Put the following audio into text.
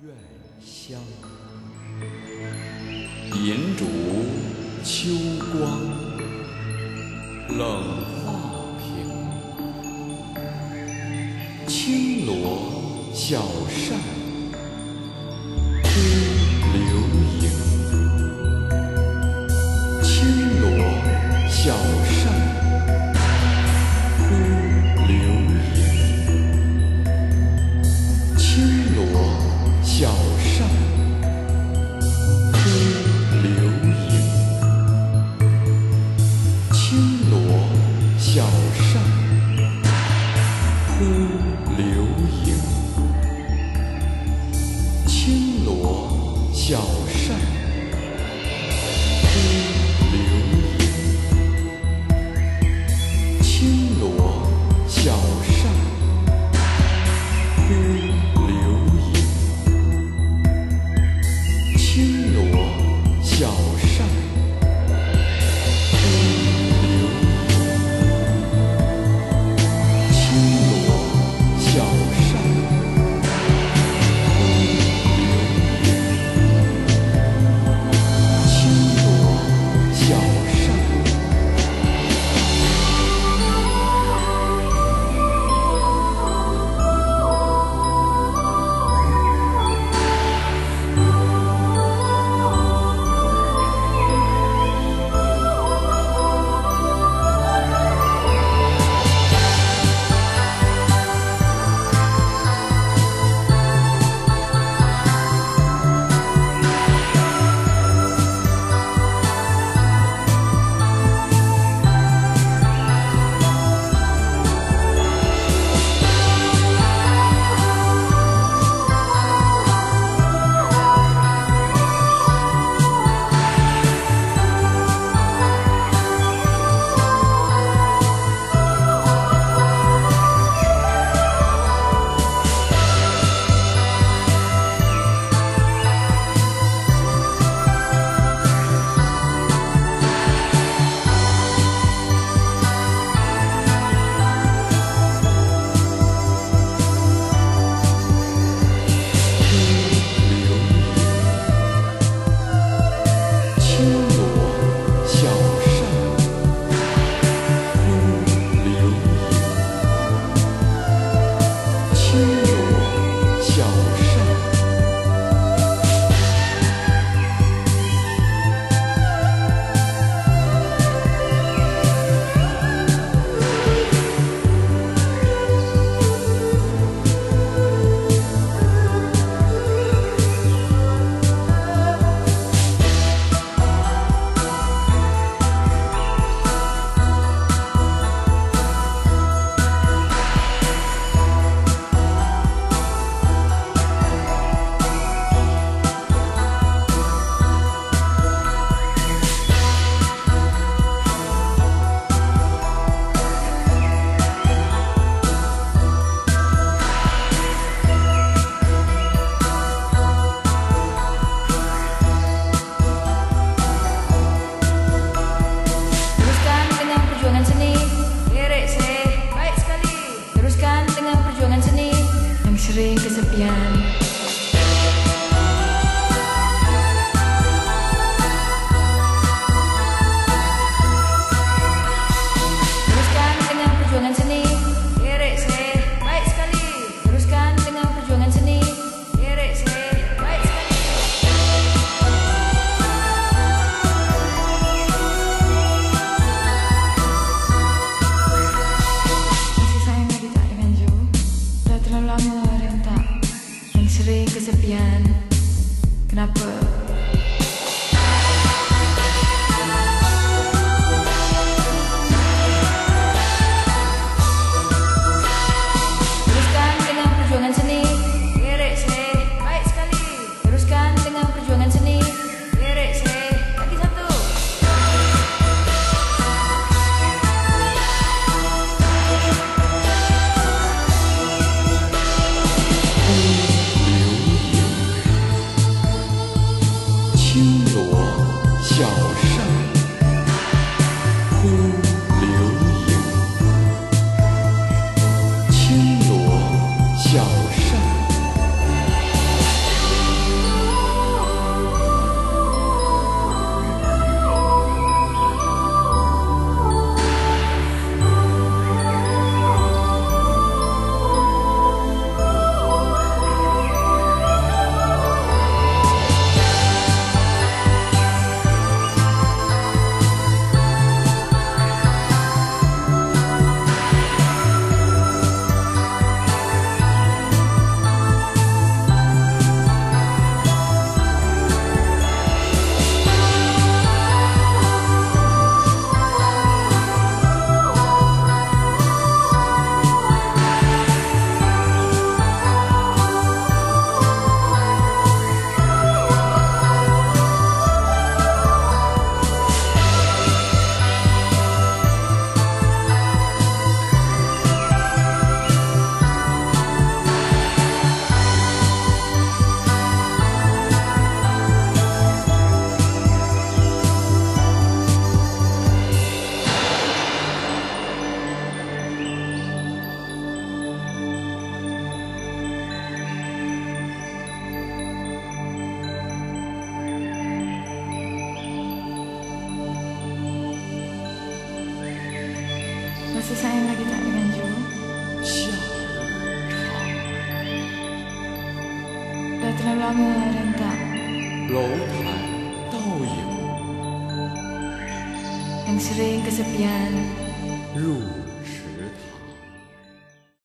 院香银烛秋光冷画屏轻罗小扇扑上 rinques el piano. 小楼台倒影入